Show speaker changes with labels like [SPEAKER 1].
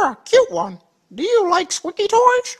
[SPEAKER 1] You're a cute one. Do you like squeaky toys?